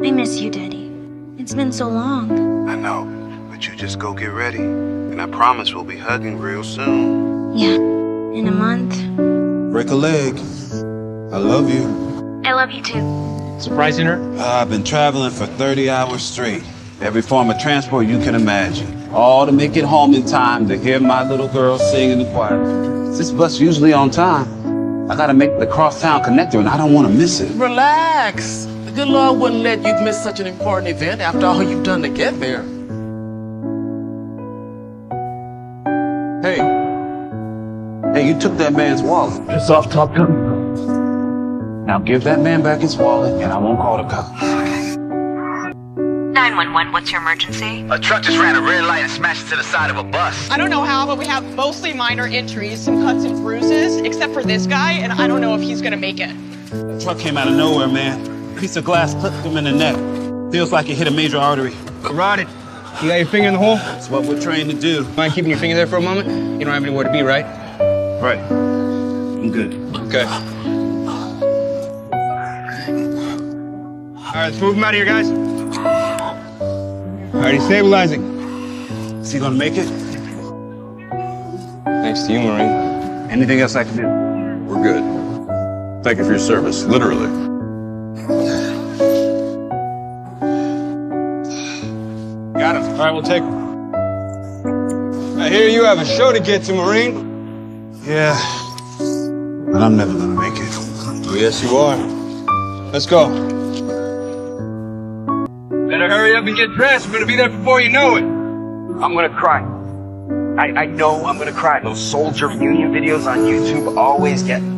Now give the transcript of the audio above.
I miss you, Daddy. It's been so long. I know, but you just go get ready. And I promise we'll be hugging real soon. Yeah, in a month. Break a leg. I love you. I love you too. Surprising her? Uh, I've been traveling for 30 hours straight. Every form of transport you can imagine. All to make it home in time to hear my little girl sing in the choir. This bus usually on time. I gotta make the crosstown connector and I don't wanna miss it. Relax. The good Lord wouldn't let you miss such an important event after all you've done to get there. Hey. Hey, you took that man's wallet. Just off Top Gun. Now give that man back his wallet and I won't call the cops. 911, what's your emergency? A truck just ran a red light and smashed into the side of a bus. I don't know how, but we have mostly minor injuries, some cuts and bruises, except for this guy, and I don't know if he's gonna make it. The truck came out of nowhere, man. Piece of glass clipped him in the neck. Feels like it hit a major artery. Carotid. You got your finger in the hole? That's what we're trained to do. Mind keeping your finger there for a moment? You don't have anywhere to be, right? Right. I'm good. Okay. All right, let's move him out of here, guys. All right, he's stabilizing. Is he gonna make it? Thanks to you, Marine. Anything else I can do? We're good. Thank you for your service, literally. Got him. All right, we'll take him. I hear you have a show to get to, Marine. Yeah. But I'm never gonna make it. Oh, yes, you are. Let's go. Better hurry up and get dressed. We're gonna be there before you know it. I'm gonna cry. I, I know I'm gonna cry. Those soldier reunion videos on YouTube always get me.